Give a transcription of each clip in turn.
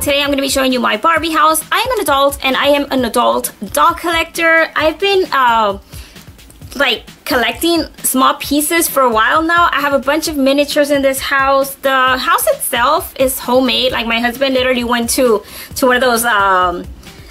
Today I'm going to be showing you my Barbie house. I am an adult and I am an adult doll collector. I've been uh, like collecting small pieces for a while now. I have a bunch of miniatures in this house. The house itself is homemade. Like my husband literally went to, to one of those um,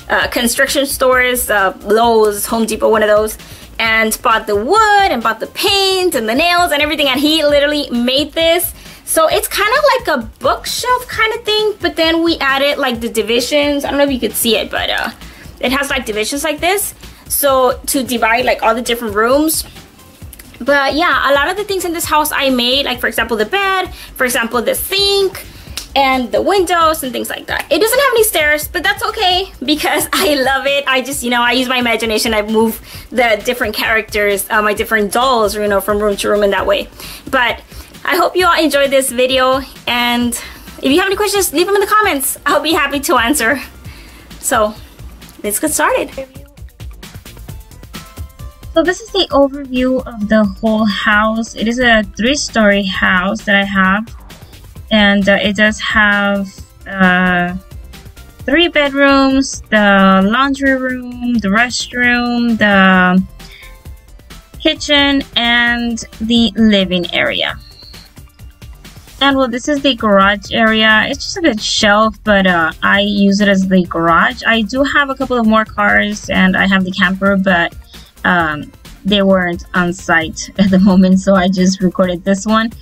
uh, construction stores, uh, Lowe's, Home Depot, one of those and bought the wood and bought the paint and the nails and everything and he literally made this so it's kind of like a bookshelf kind of thing but then we added like the divisions I don't know if you could see it but uh, it has like divisions like this so to divide like all the different rooms but yeah a lot of the things in this house I made like for example the bed for example the sink and the windows and things like that. It doesn't have any stairs, but that's okay because I love it. I just, you know, I use my imagination. I move the different characters, uh, my different dolls, you know, from room to room in that way. But I hope you all enjoyed this video and if you have any questions, leave them in the comments. I'll be happy to answer. So let's get started. So this is the overview of the whole house. It is a three-story house that I have and uh, it does have uh, three bedrooms, the laundry room, the restroom, the kitchen, and the living area. And well, this is the garage area. It's just a good shelf, but uh, I use it as the garage. I do have a couple of more cars and I have the camper, but um, they weren't on site at the moment, so I just recorded this one.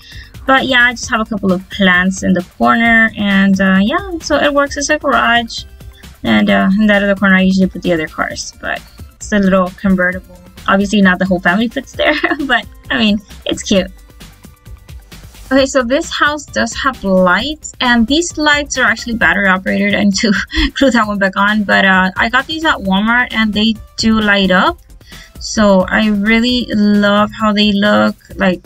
But yeah, I just have a couple of plants in the corner and uh, yeah, so it works as a garage. And uh, in that other corner, I usually put the other cars, but it's a little convertible. Obviously not the whole family fits there, but I mean, it's cute. Okay, so this house does have lights, and these lights are actually battery operated. and to glue that one back on, but uh, I got these at Walmart, and they do light up. So I really love how they look. Like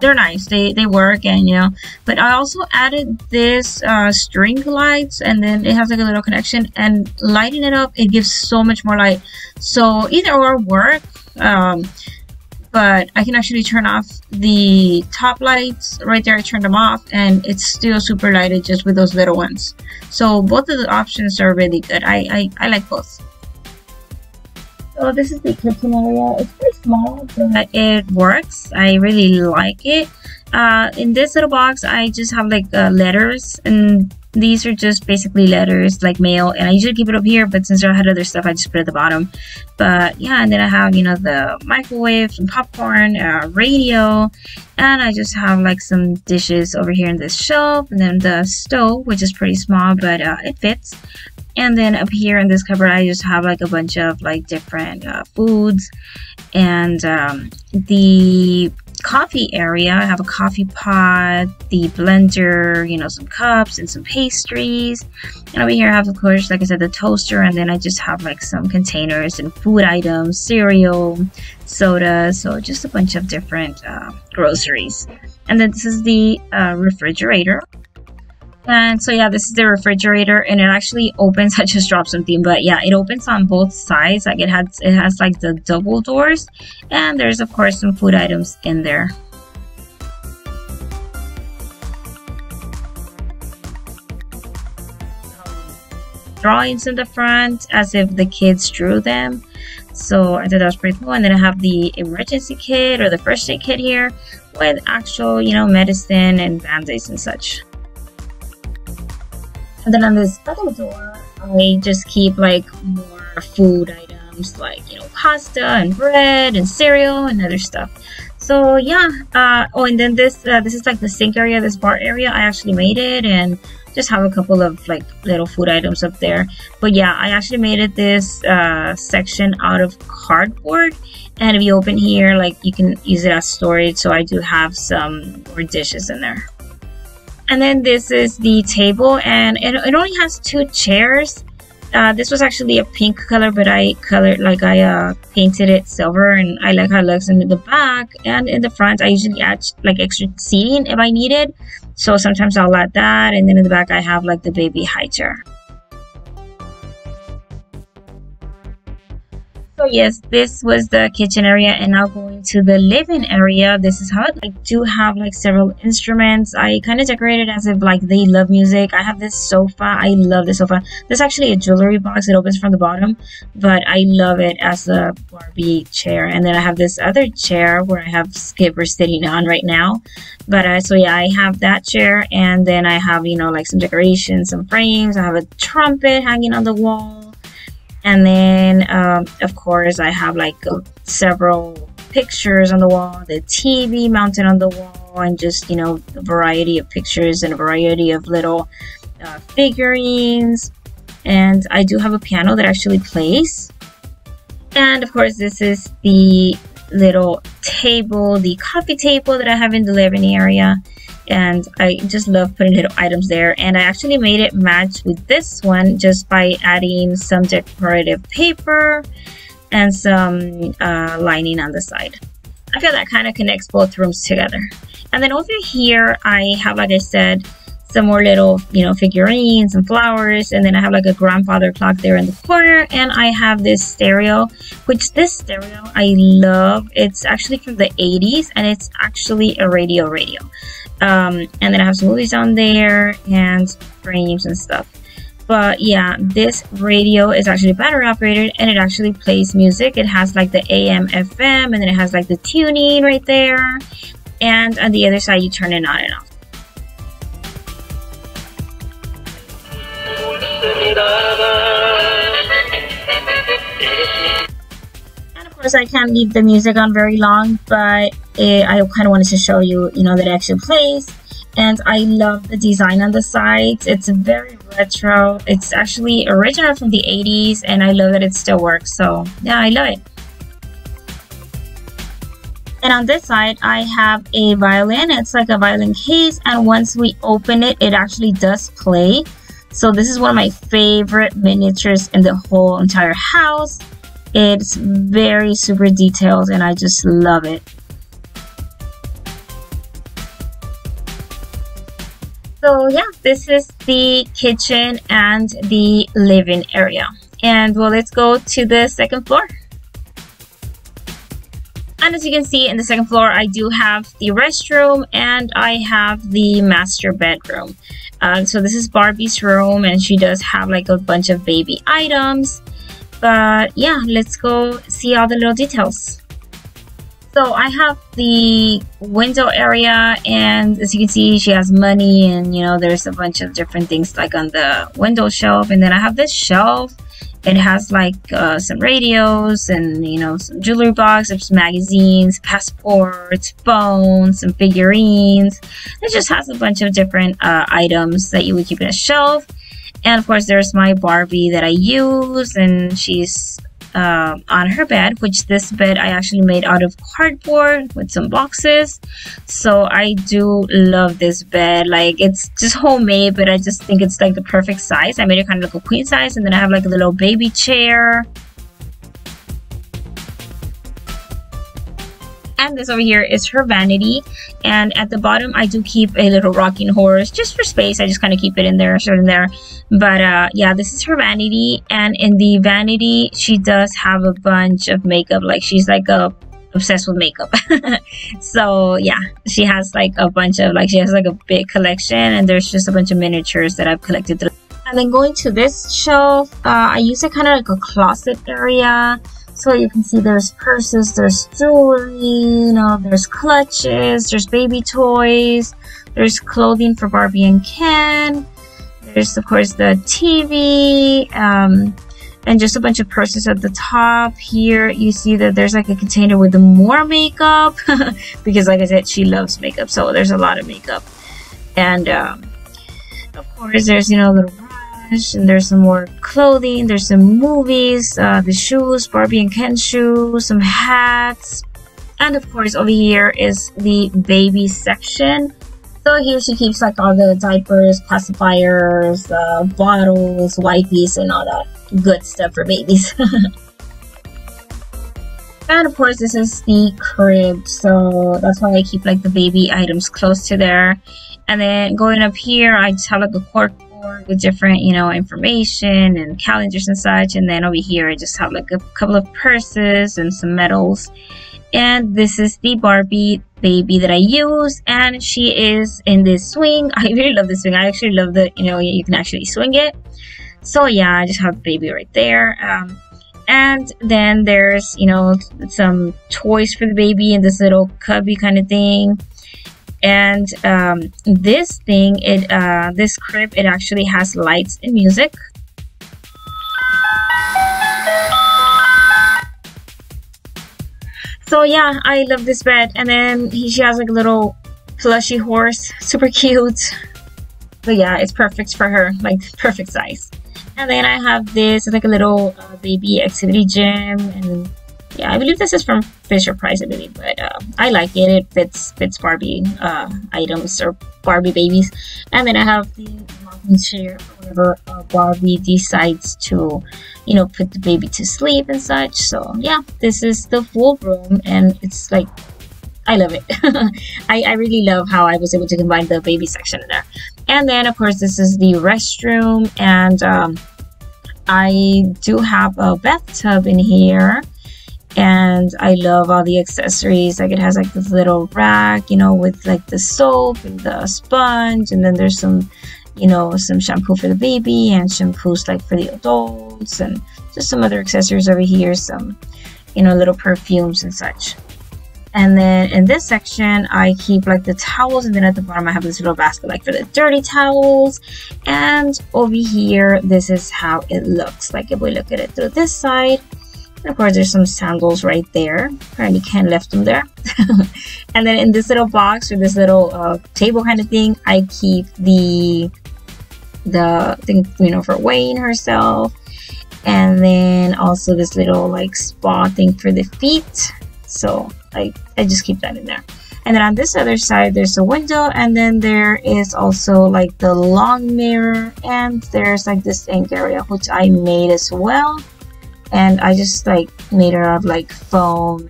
they're nice they they work and you know but i also added this uh, string lights and then it has like a little connection and lighting it up it gives so much more light so either or work um, but I can actually turn off the top lights right there I turned them off and it's still super lighted just with those little ones so both of the options are really good I, I, I like both so this is the kitchen area. It's pretty small, but it works. I really like it. Uh, in this little box, I just have like uh, letters and these are just basically letters like mail and I usually keep it up here but since I had other stuff I just put it at the bottom. But yeah and then I have you know the microwave some popcorn uh, radio and I just have like some dishes over here in this shelf and then the stove which is pretty small but uh, it fits. And then up here in this cupboard I just have like a bunch of like different uh, foods and um, the coffee area. I have a coffee pot the blender you know some cups and some pastries. And over here I have of course like I said the toaster and then I just have like some containers and food items cereal soda so just a bunch of different uh, groceries. And then this is the uh, refrigerator and so yeah, this is the refrigerator and it actually opens. I just dropped something, but yeah, it opens on both sides. Like it has, it has like the double doors and there's of course some food items in there. Drawings in the front as if the kids drew them. So I thought that was pretty cool. And then I have the emergency kit or the first aid kit here with actual, you know, medicine and band-aids and such. And then on this other door, I just keep like more food items like, you know, pasta and bread and cereal and other stuff. So yeah, uh, oh, and then this, uh, this is like the sink area, this bar area. I actually made it and just have a couple of like little food items up there. But yeah, I actually made it this uh, section out of cardboard. And if you open here, like you can use it as storage. So I do have some more dishes in there. And then this is the table and it, it only has two chairs. Uh, this was actually a pink color, but I colored like I uh, painted it silver and I like how it looks in the back and in the front. I usually add like extra seating if I needed. So sometimes I'll add that. And then in the back, I have like the baby high chair. Yes, this was the kitchen area and now going to the living area. This is how I do have like several instruments. I kind of decorated as if like they love music. I have this sofa. I love this sofa. This is actually a jewelry box. It opens from the bottom, but I love it as a Barbie chair. And then I have this other chair where I have Skipper sitting on right now. But uh, so yeah, I have that chair and then I have, you know, like some decorations, some frames. I have a trumpet hanging on the wall and then um, of course I have like uh, several pictures on the wall the TV mounted on the wall and just you know a variety of pictures and a variety of little uh, figurines. And I do have a piano that actually plays. And of course this is the little table the coffee table that I have in the living area and I just love putting little items there and I actually made it match with this one just by adding some decorative paper and some uh, lining on the side. I feel that kind of connects both rooms together. And then over here I have like I said some more little you know figurines and flowers and then I have like a grandfather clock there in the corner and I have this stereo which this stereo I love it's actually from the 80s and it's actually a radio radio um, and then I have some movies on there and frames and stuff. But yeah, this radio is actually battery operated and it actually plays music. It has like the AM, FM, and then it has like the tuning right there. And on the other side, you turn it on and off. Course, I can't leave the music on very long, but it, I kind of wanted to show you, you know, that it actually plays. And I love the design on the sides. It's very retro. It's actually original from the 80s, and I love that it still works. So, yeah, I love it. And on this side, I have a violin. It's like a violin case, and once we open it, it actually does play. So this is one of my favorite miniatures in the whole entire house. It's very super detailed and I just love it. So yeah, this is the kitchen and the living area. And well, let's go to the second floor. And as you can see in the second floor, I do have the restroom and I have the master bedroom. Uh, so this is Barbie's room and she does have like a bunch of baby items. But yeah let's go see all the little details. So I have the window area and as you can see she has money and you know there's a bunch of different things like on the window shelf. And then I have this shelf it has like uh, some radios and you know some jewelry box, there's magazines, passports, phones, some figurines. It just has a bunch of different uh, items that you would keep in a shelf. And of course, there's my Barbie that I use, and she's uh, on her bed, which this bed I actually made out of cardboard with some boxes. So I do love this bed. Like it's just homemade, but I just think it's like the perfect size. I made it kind of like a queen size, and then I have like a little baby chair. And this over here is her vanity. And at the bottom, I do keep a little rocking horse just for space. I just kind of keep it in there, sort of in there. But uh, yeah, this is her vanity. And in the vanity, she does have a bunch of makeup. Like she's like a obsessed with makeup. so yeah, she has like a bunch of like she has like a big collection and there's just a bunch of miniatures that I've collected. And then going to this shelf, uh, I use it kind of like a closet area. So you can see there's purses, there's jewelry, you know, there's clutches, there's baby toys, there's clothing for Barbie and Ken. There's of course the TV, um, and just a bunch of purses at the top. Here you see that there's like a container with more makeup because like I said, she loves makeup. So there's a lot of makeup. And um, of course there's, you know, little and there's some more clothing there's some movies uh, the shoes barbie and ken shoes some hats. And of course over here is the baby section. So here she keeps like all the diapers pacifiers uh, bottles wipes and all that good stuff for babies. And of course this is the crib. So that's why i keep like the baby items close to there. And then going up here i just have like a cork board with different, you know, information and calendars and such. And then over here, I just have like a couple of purses and some medals. And this is the Barbie baby that I use, and she is in this swing. I really love this swing. I actually love that, you know, you can actually swing it. So yeah, I just have baby right there. Um, and then there's, you know, some toys for the baby in this little cubby kind of thing and um, this thing it uh, this crib it actually has lights and music. So yeah I love this bed. And then he, she has like a little plushy horse super cute. But yeah it's perfect for her like perfect size. And then I have this like a little uh, baby activity gym and yeah, I believe this is from Fisher Price, I believe, but uh, I like it. It fits fits Barbie uh, items or Barbie babies. And then I have the rocking chair whenever uh, Barbie decides to, you know, put the baby to sleep and such. So yeah, this is the full room, and it's like I love it. I, I really love how I was able to combine the baby section in there. And then of course this is the restroom, and um, I do have a bathtub in here and I love all the accessories. Like it has like this little rack, you know, with like the soap and the sponge, and then there's some, you know, some shampoo for the baby and shampoos like for the adults, and just some other accessories over here, some, you know, little perfumes and such. And then in this section, I keep like the towels, and then at the bottom, I have this little basket like for the dirty towels. And over here, this is how it looks like if we look at it through this side of course, there's some sandals right there. Apparently, Ken left them there. and then in this little box or this little uh, table kind of thing, I keep the the thing, you know, for weighing herself. And then also this little like spa thing for the feet. So I, I just keep that in there. And then on this other side, there's a window, and then there is also like the long mirror, and there's like this ink area, which I made as well and I just like made it out of like foam.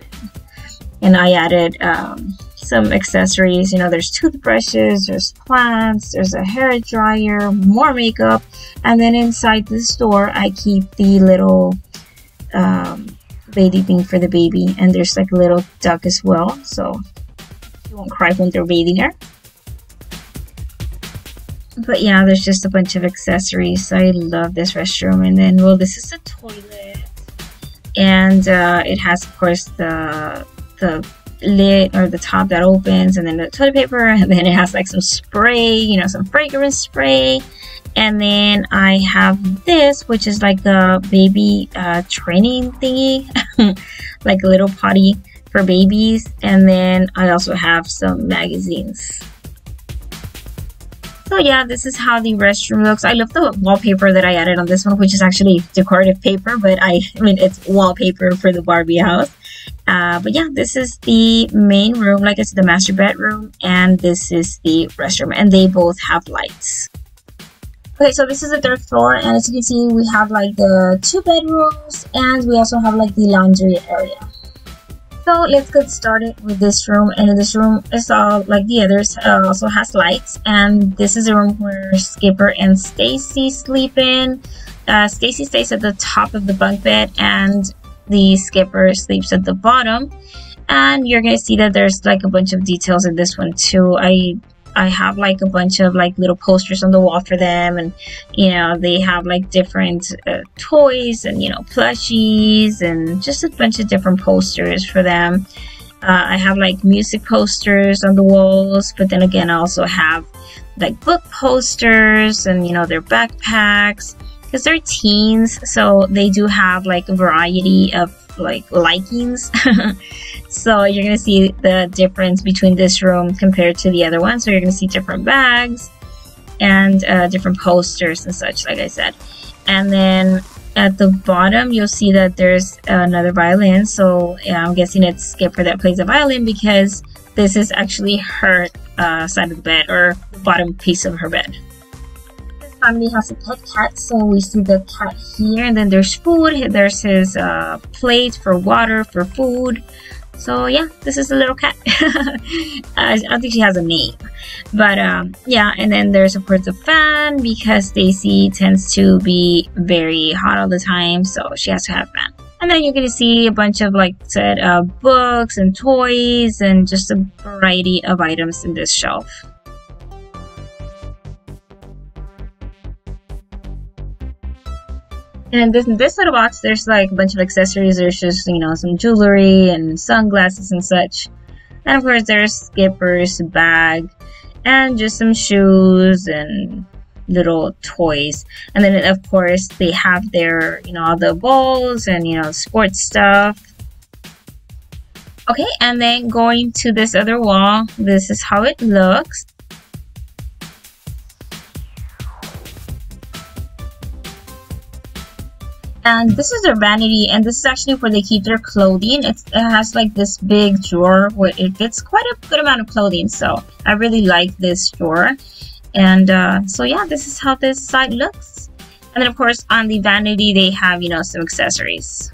And I added um, some accessories. You know there's toothbrushes there's plants there's a hair dryer more makeup. And then inside the store I keep the little um, baby thing for the baby. And there's like a little duck as well. So you won't cry when they're bathing her. But yeah there's just a bunch of accessories. I love this restroom. And then well this is a toilet and uh, it has of course the the lid or the top that opens and then the toilet paper and then it has like some spray you know some fragrance spray. And then I have this which is like a baby uh, training thingy like a little potty for babies. And then I also have some magazines so yeah, this is how the restroom looks. I love the wallpaper that I added on this one, which is actually decorative paper, but I, I mean, it's wallpaper for the Barbie house. Uh, but yeah, this is the main room, like I said, the master bedroom, and this is the restroom, and they both have lights. Okay, so this is the third floor, and as you can see, we have like the two bedrooms, and we also have like the laundry area. So let's get started with this room. And this room is all like the others uh, also has lights. And this is a room where Skipper and Stacy sleep in. Uh, Stacy stays at the top of the bunk bed and the Skipper sleeps at the bottom. And you're gonna see that there's like a bunch of details in this one too. I I have like a bunch of like little posters on the wall for them, and you know they have like different uh, toys and you know plushies and just a bunch of different posters for them. Uh, I have like music posters on the walls, but then again, I also have like book posters and you know their backpacks because they're teens, so they do have like a variety of like likings. so you're gonna see the difference between this room compared to the other one. So you're gonna see different bags and uh, different posters and such, like I said. And then at the bottom, you'll see that there's another violin. So yeah, I'm guessing it's Skipper that plays the violin because this is actually her uh, side of the bed or bottom piece of her bed family has a pet cat, so we see the cat here, and then there's food. There's his uh, plate for water, for food. So yeah, this is a little cat. I don't think she has a name. but um, yeah, and then there's of course the fan because Stacy tends to be very hot all the time, so she has to have a fan. And then you're gonna see a bunch of like said uh, books and toys and just a variety of items in this shelf. And this, this little box, there's like a bunch of accessories. There's just, you know, some jewelry and sunglasses and such. And of course, there's Skipper's bag and just some shoes and little toys. And then, of course, they have their, you know, all the balls and, you know, sports stuff. Okay, and then going to this other wall, this is how it looks. And this is their vanity and this is actually where they keep their clothing. It's, it has like this big drawer where it fits quite a good amount of clothing so i really like this drawer. And uh, so yeah this is how this side looks. And then of course on the vanity they have you know some accessories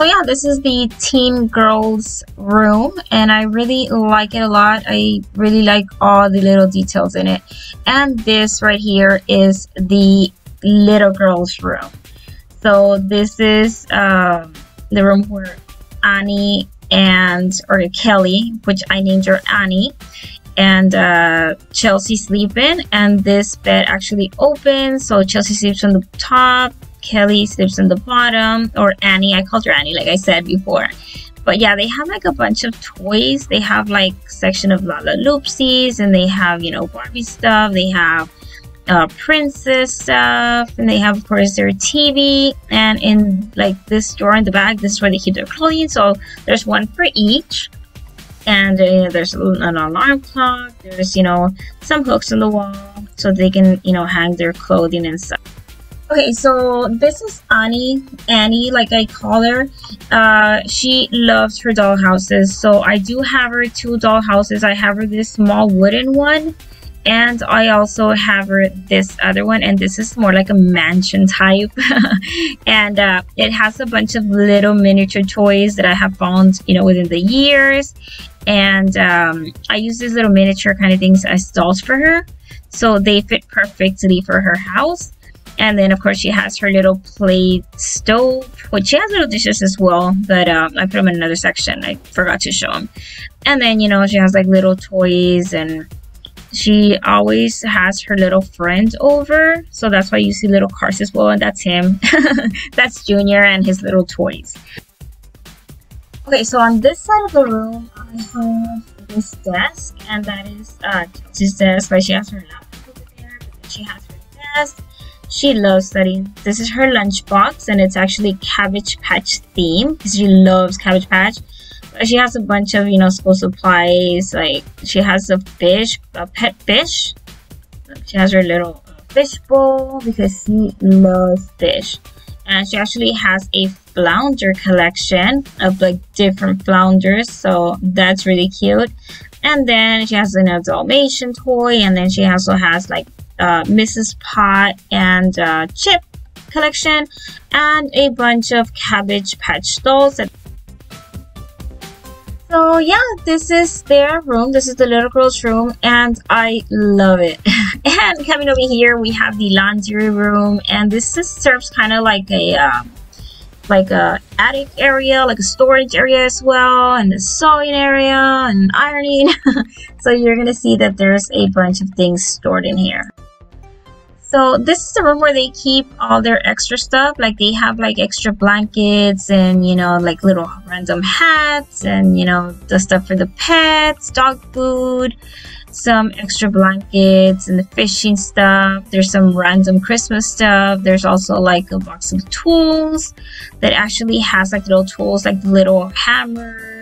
So yeah, this is the teen girls room and I really like it a lot. I really like all the little details in it. And this right here is the little girls room. So this is um, the room where Annie and or Kelly, which I named her Annie, and uh, Chelsea sleep in. And this bed actually opens, so Chelsea sleeps on the top, Kelly sleeps in the bottom, or Annie. I called her Annie, like I said before. But yeah, they have like a bunch of toys. They have like section of Lalaloopsies, and they have you know Barbie stuff. They have uh, princess stuff, and they have of course their TV. And in like this drawer in the back, this is where they keep their clothing. So there's one for each. And uh, there's an alarm clock. There's you know some hooks on the wall so they can you know hang their clothing and stuff. Okay, so this is Annie, Annie, like I call her. Uh, she loves her doll houses. So I do have her two doll houses. I have her this small wooden one, and I also have her this other one. And this is more like a mansion type. and uh, it has a bunch of little miniature toys that I have found, you know, within the years. And um, I use these little miniature kind of things as dolls for her. So they fit perfectly for her house. And then, of course, she has her little plate stove, which she has little dishes as well, but um, I put them in another section. I forgot to show them. And then, you know, she has like little toys and she always has her little friend over. So that's why you see little cars as well. And that's him. that's Junior and his little toys. Okay, so on this side of the room, I have this desk, and that is uh, Chelsea's desk. But she has her laptop over there, but then she has her desk she loves studying. This is her lunchbox, and it's actually Cabbage Patch theme. She loves Cabbage Patch. She has a bunch of, you know, school supplies. Like, she has a fish, a pet fish. She has her little uh, fish bowl because she loves fish. And she actually has a flounder collection of like different flounders. So that's really cute. And then she has an Dalmatian toy. And then she also has like uh, Mrs. Pot and uh, Chip collection and a bunch of Cabbage Patch dolls. So yeah, this is their room. This is the little girl's room and I love it. and coming over here, we have the laundry room and this is, serves kind of like a um, like a attic area, like a storage area as well, and a sewing area and ironing. so you're gonna see that there's a bunch of things stored in here. So this is the room where they keep all their extra stuff. Like they have like extra blankets and, you know, like little random hats and, you know, the stuff for the pets, dog food, some extra blankets and the fishing stuff. There's some random Christmas stuff. There's also like a box of tools that actually has like little tools like the little hammer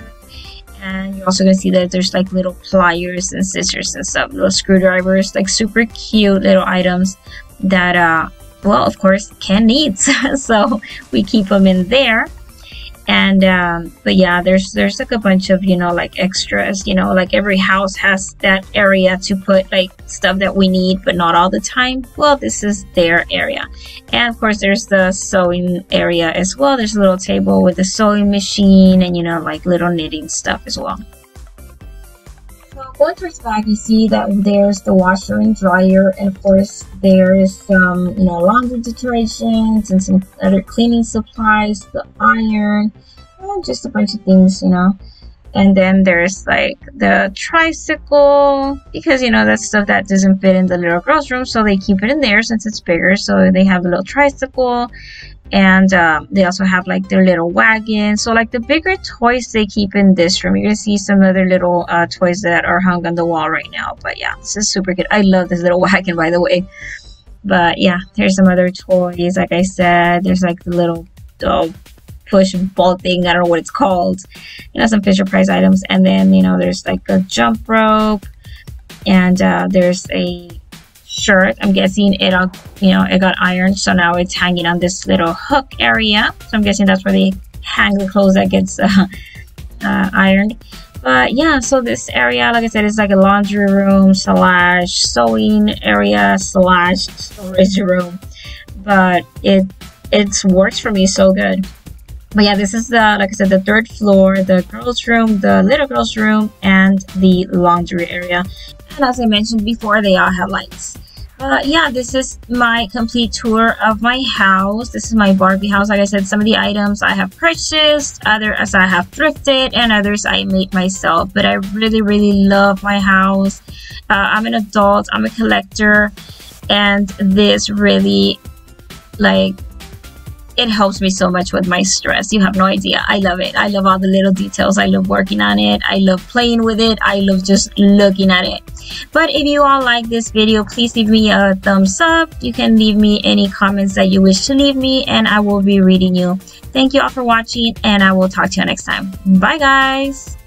and you're also gonna see that there's like little pliers and scissors and stuff little screwdrivers like super cute little items that uh well of course Ken needs. So we keep them in there and um, but yeah there's there's like a bunch of you know like extras you know like every house has that area to put like stuff that we need but not all the time. Well this is their area. And of course there's the sewing area as well. There's a little table with a sewing machine and you know like little knitting stuff as well going towards back you see that there's the washer and dryer and of course there's some you know laundry detergents and some other cleaning supplies the iron and just a bunch of things you know. And then there's like the tricycle because you know that's stuff that doesn't fit in the little girls room so they keep it in there since it's bigger so they have a little tricycle and um, they also have like their little wagon. So like the bigger toys they keep in this room you're gonna see some other little uh, toys that are hung on the wall right now. But yeah this is super good. I love this little wagon by the way. But yeah there's some other toys like i said. There's like the little uh, push ball thing. I don't know what it's called. You know some fisher price items. And then you know there's like a jump rope. And uh, there's a shirt. I'm guessing it you know, it got ironed, so now it's hanging on this little hook area. So I'm guessing that's where they hang the clothes that gets uh, uh, ironed. But yeah, so this area, like I said, is like a laundry room slash sewing area slash storage room. But it it works for me so good. But yeah, this is the, like I said, the third floor, the girls' room, the little girls' room, and the laundry area. And as I mentioned before, they all have lights. But yeah, this is my complete tour of my house. This is my Barbie house. Like I said, some of the items I have purchased, others I have thrifted, and others I made myself. But I really, really love my house. Uh, I'm an adult, I'm a collector, and this really, like, it helps me so much with my stress. You have no idea. I love it. I love all the little details. I love working on it. I love playing with it. I love just looking at it. But if you all like this video, please leave me a thumbs up. You can leave me any comments that you wish to leave me and I will be reading you. Thank you all for watching and I will talk to you next time. Bye guys!